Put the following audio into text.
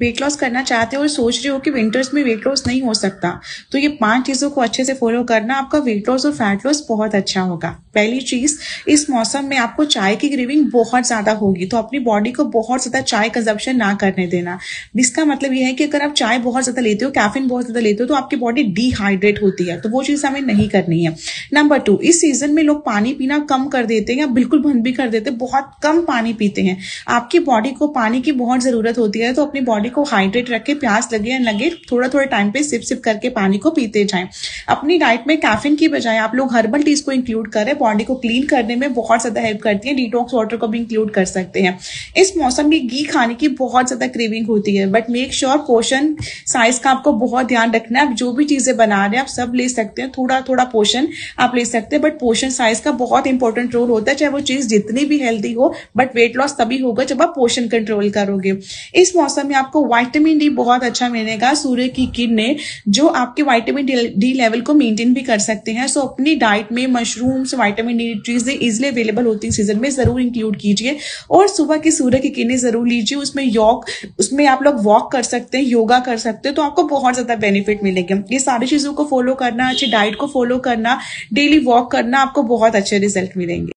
Weight loss करना चाहते हो और सोच रहे हो कि विंटर्स में वेट लॉस नहीं हो सकता तो ये पाँच चीज़ों को अच्छे से फॉलो करना आपका वेट लॉस और फैट लॉस बहुत अच्छा होगा। पहली चीज़, इस मौसम में आपको चाय की ग्रेविंग बहुत ज़्यादा होगी तो अपनी बॉडी को बहुत ज़्यादा चाय कंजप्शन ना करने देना। जिसका मतलब यह है कि अगर आप चाय बहुत ज़्यादा लेते हो कैफिन बहुत ज़्यादा लेते हो तो आपकी बॉडी डिहाइड्रेट होती है तो वो चीज़ हमें नहीं करनी है। नंबर टू इस सीज़न में लोग पानी पीना कम कर देते हैं या बिल्कुल बंद भी कर देते हैं, बहुत कम पानी पीते हैं। आपकी बॉडी को पानी की बहुत ज़रूरत होती है तो अपनी बॉडी को हाइड्रेट रखे प्यास लगे या लगे थोड़ा थोड़ा टाइम पे सिप सिप करके पानी को पीते जाएँ। अपनी डाइट में कैफिन की बजाय आप लोग हर्बल टीज को इंक्लूड करें बॉडी को क्लीन करने में बहुत ज़्यादा हेल्प करती है। डिटॉक्स वाटर को भी इंक्लूड कर सकते हैं। इस मौसम में घी खाने की बहुत ज़्यादा क्रेविंग होती है। But make sure portion size का आपको बहुत ध्यान रखना है। आप जो भी चीज़ें बना रहे हैं, आप सब ले सकते हैं। थोड़ा थोड़ा पोर्शन आप ले सकते हैं। बट पोर्शन साइज़ का बहुत इंपॉर्टेंट रोल होता है। चाहे वो चीज़ जितनी भी हेल्दी हो बट वेट लॉस तभी होगा जब आप पोर्शन कंट्रोल करोगे। इस मौसम में आपको वाइटामिन डी बहुत अच्छा मिलेगा सूर्य की किरणें, जो आपके वाइटामिन डी लेवल को मेंटेन भी कर सकते हैं। सो अपनी डाइट में मशरूम्स वाइटामिन डी चीज़ें इजिली अवेलेबल होती है सीज़न में, ज़रूर इंक्लूड कीजिए। और सुबह की सूर्य की किरणें ज़रूर लीजिए, उसमें योग उसमें आप लोग वॉक कर सकते हैं योगा कर सकते हैं तो आपको बहुत ज़्यादा बेनिफिट मिलेगा। ये सारी चीज़ों को फॉलो करना, अच्छी डाइट को फॉलो करना डेली वॉक करना आपको बहुत अच्छे रिज़ल्ट मिलेंगे।